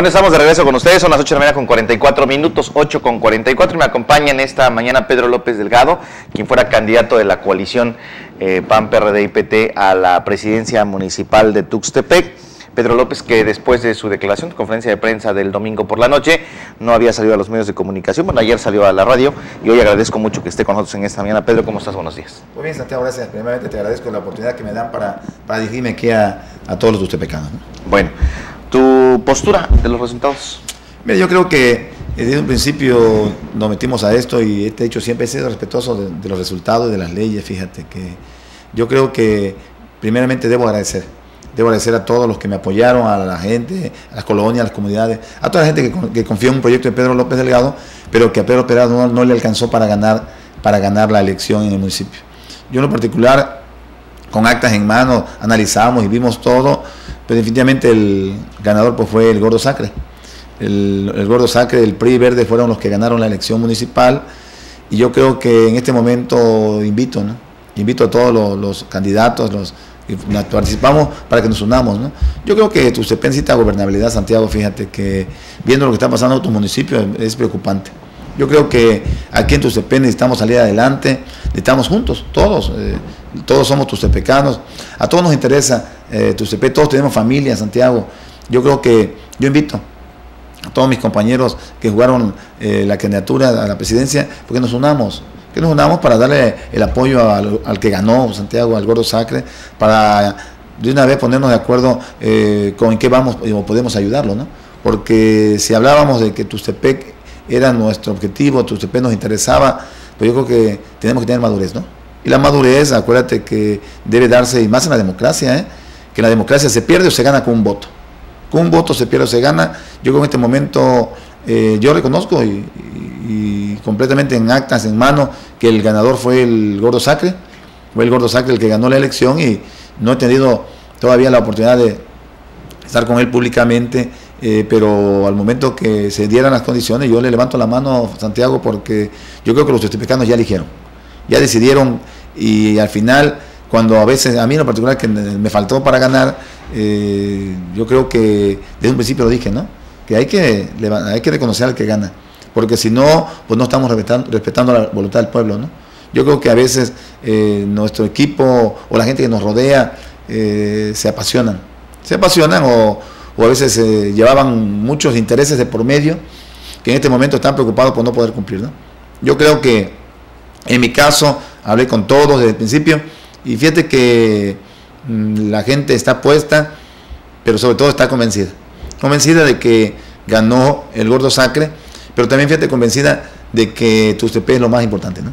Bueno, estamos de regreso con ustedes, son las 8 de la mañana con 44 minutos, 8 con 44, y me acompaña en esta mañana Pedro López Delgado, quien fuera candidato de la coalición eh, PAN-PRD-IPT a la presidencia municipal de Tuxtepec. Pedro López, que después de su declaración, conferencia de prensa del domingo por la noche, no había salido a los medios de comunicación. Bueno, ayer salió a la radio y hoy agradezco mucho que esté con nosotros en esta mañana. Pedro, ¿cómo estás? Buenos días. Muy bien, Santiago, gracias. Primeramente te agradezco la oportunidad que me dan para, para dirigirme aquí a, a todos los tuxtepecanos. ¿no? Bueno, tu postura de los resultados. Mira, yo creo que eh, desde un principio nos metimos a esto y te he dicho siempre he sido respetuoso de, de los resultados y de las leyes. Fíjate que yo creo que primeramente debo agradecer. Debo agradecer a todos los que me apoyaron, a la gente, a las colonias, a las comunidades, a toda la gente que, que confió en un proyecto de Pedro López Delgado, pero que a Pedro López no, no le alcanzó para ganar, para ganar la elección en el municipio. Yo en lo particular, con actas en mano, analizamos y vimos todo, pero definitivamente el ganador pues, fue el Gordo Sacre. El, Gordo Sacre, el PRI Verde fueron los que ganaron la elección municipal y yo creo que en este momento invito, ¿no? invito a todos los, candidatos, los que participamos para que nos unamos. ¿no? Yo creo que usted necesita gobernabilidad, Santiago, fíjate que viendo lo que está pasando en tu municipio es preocupante. Yo creo que aquí en Tuxtepec necesitamos salir adelante, necesitamos juntos, todos, eh, todos somos tuxtepecanos, a todos nos interesa eh, todos tenemos familia, Santiago. Yo creo que yo invito a todos mis compañeros que jugaron eh, la candidatura a la presidencia, porque nos unamos, que nos unamos para darle el apoyo al, que ganó Santiago, al Gordo Sacre, para de una vez ponernos de acuerdo eh, con en qué vamos o podemos ayudarlo, ¿no? Porque si hablábamos de que Tuxtepec era nuestro objetivo, Tuxtepec nos interesaba, pues yo creo que tenemos que tener madurez, ¿no? Y la madurez, acuérdate que debe darse, y más en la democracia, ¿eh? que la democracia se pierde o se gana con un voto. Con un voto se pierde o se gana. Yo creo que en este momento eh, yo reconozco y, y, completamente en actas, en mano, que el ganador fue el Gordo Sacre, fue el Gordo Sacre el que ganó la elección y no he tenido todavía la oportunidad de estar con él públicamente, eh, pero al momento que se dieran las condiciones, yo le levanto la mano a Santiago porque yo creo que los tuxtepecanos ya eligieron, ya decidieron y al final, cuando a veces, a mí en lo particular que me faltó para ganar, eh, yo creo que desde un principio lo dije, ¿no? Que hay que, hay que reconocer al que gana, porque si no, pues no estamos respetando, respetando la voluntad del pueblo, ¿no? Yo creo que a veces eh, nuestro equipo o la gente que nos rodea se apasionan, se apasionan o, o a veces eh, llevaban muchos intereses de por medio que en este momento están preocupados por no poder cumplir. ¿no? Yo creo que en mi caso hablé con todos desde el principio y fíjate que mmm, la gente está puesta, pero sobre todo está convencida. Convencida de que ganó el gordo sacre, pero también fíjate convencida de que Tuxtepec es lo más importante. ¿no?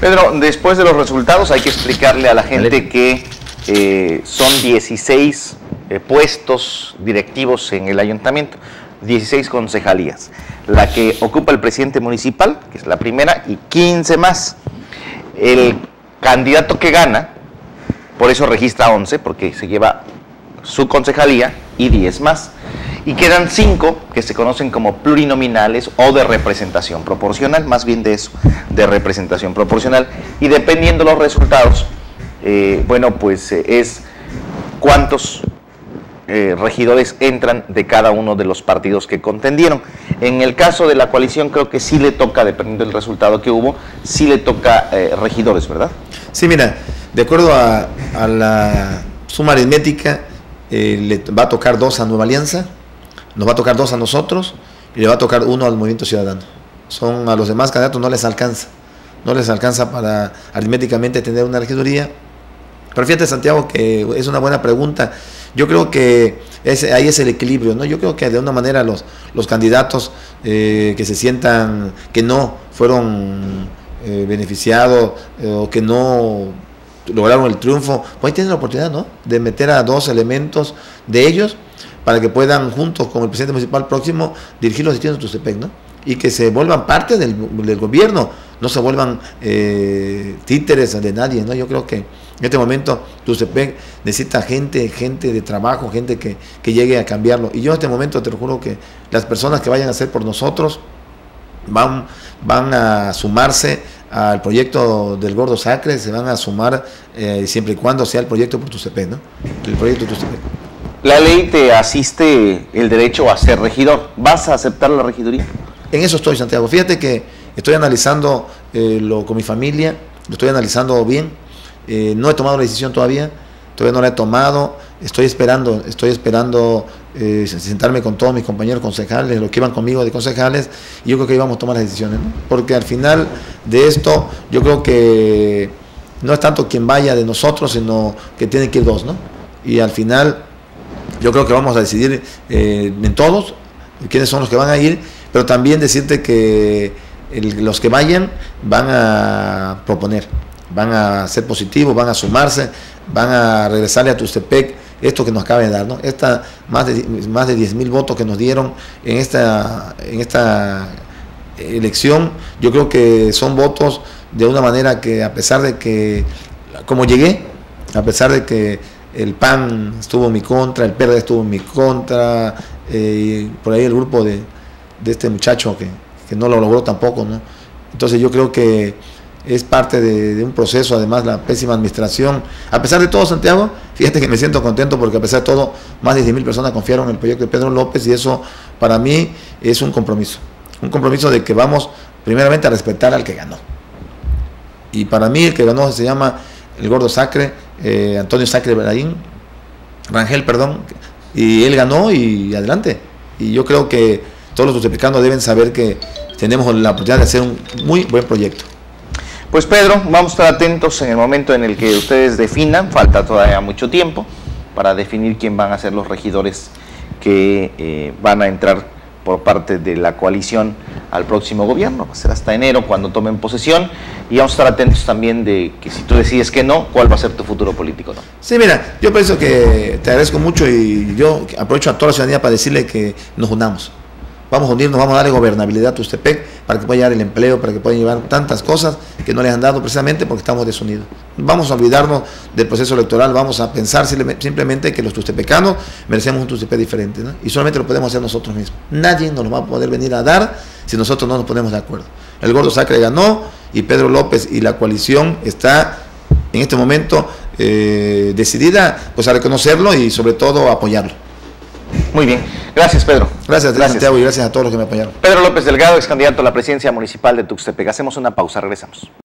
Pedro, después de los resultados hay que explicarle a la gente que eh, son 16 eh, puestos directivos en el ayuntamiento, 16 concejalías. La que ocupa el presidente municipal, que es la primera, y 15 más. El candidato que gana, por eso registra 11, porque se lleva su concejalía y 10 más. Y quedan 5 que se conocen como plurinominales o de representación proporcional, más bien de eso, de representación proporcional. Y dependiendo los resultados, eh, bueno, pues eh, es cuántos eh, regidores entran de cada uno de los partidos que contendieron. En el caso de la coalición creo que sí le toca, dependiendo del resultado que hubo, sí le toca eh, regidores, ¿verdad? Sí, mira, de acuerdo a, la suma aritmética, eh, le va a tocar dos a Nueva Alianza, nos va a tocar dos a nosotros y le va a tocar uno al Movimiento Ciudadano. Son a los demás candidatos no les alcanza, no les alcanza para aritméticamente tener una regiduría. Pero fíjate, Santiago, que es una buena pregunta. Yo creo que ese, ahí es el equilibrio, ¿no? Yo creo que de una manera los, los candidatos eh, que se sientan que no fueron eh, beneficiados eh, o que no lograron el triunfo, pues ahí tienen la oportunidad, ¿no? De meter a dos elementos de ellos para que puedan juntos con el presidente municipal próximo dirigir los destinos de ¿no? Y que se vuelvan parte del, del gobierno, no se vuelvan eh, títeres de nadie, ¿no? Yo creo que en este momento Tuxtepec necesita gente, gente de trabajo, gente que, que llegue a cambiarlo. Y yo en este momento te lo juro que las personas que vayan a hacer por nosotros van, van a sumarse al proyecto del Gordo Sacre, se van a sumar eh, siempre y cuando sea el proyecto por Tuxtepec, ¿no? El proyecto Tuxtepec. La ley te asiste el derecho a ser regidor. ¿Vas a aceptar la regiduría? En eso estoy, Santiago. Fíjate que estoy analizando eh, lo con mi familia, lo estoy analizando bien. Eh, no he tomado la decisión todavía, todavía no la he tomado. Estoy esperando, estoy esperando eh, sentarme con todos mis compañeros concejales, los que iban conmigo de concejales, y yo creo que íbamos a tomar las decisiones. Porque al final de esto, yo creo que no es tanto quien vaya de nosotros, sino que tienen que ir dos, ¿no? Y al final yo creo que vamos a decidir eh, en todos quiénes son los que van a ir, pero también decirte que los que vayan van a proponer, van a ser positivos, van a sumarse, van a regresarle a Tustepec esto que nos acaba de dar, ¿no? Esta, más de, más de 10 mil votos que nos dieron en esta, en esta elección, yo creo que son votos de una manera que a pesar de que, como llegué, a pesar de que el PAN estuvo en mi contra, el PRD estuvo en mi contra, eh, por ahí el grupo de, este muchacho que, no lo logró tampoco, ¿no? Entonces yo creo que es parte de, un proceso, además la pésima administración. A pesar de todo, Santiago, fíjate que me siento contento porque a pesar de todo, más de 10.000 personas confiaron en el proyecto de Pedro López y eso para mí es un compromiso. Un compromiso de que vamos primeramente a respetar al que ganó. Y para mí el que ganó se llama el gordo Sacre, eh, Antonio Sacre Beraín, Rangel, perdón, y él ganó y adelante. Y yo creo que todos los tutepecanos deben saber que tenemos la oportunidad de hacer un muy buen proyecto. Pues Pedro, vamos a estar atentos en el momento en el que ustedes definan, falta todavía mucho tiempo para definir quién van a ser los regidores que eh, van a entrar por parte de la coalición al próximo gobierno. Va a ser hasta enero cuando tomen posesión y vamos a estar atentos también de que si tú decides que no, cuál va a ser tu futuro político. ¿no? Sí, mira, yo pienso que te agradezco mucho y yo aprovecho a toda la ciudadanía para decirle que nos unamos. Vamos a unirnos, vamos a darle gobernabilidad a Tustepec para que pueda llevar el empleo, para que pueda llevar tantas cosas que no le han dado precisamente porque estamos desunidos. Vamos a olvidarnos del proceso electoral, vamos a pensar simplemente que los tustepecanos merecemos un Tustepec diferente y solamente lo podemos hacer nosotros mismos. Nadie nos lo va a poder venir a dar si nosotros no nos ponemos de acuerdo. El Gordo Sacre ganó y Pedro López y la coalición está en este momento eh, decidida pues, a reconocerlo y sobre todo a apoyarlo. Muy bien. Gracias, Pedro. Gracias, gracias. Santiago, y gracias a todos los que me apoyaron. Pedro López Delgado, ex candidato a la presidencia municipal de Tuxtepec. Hacemos una pausa, regresamos.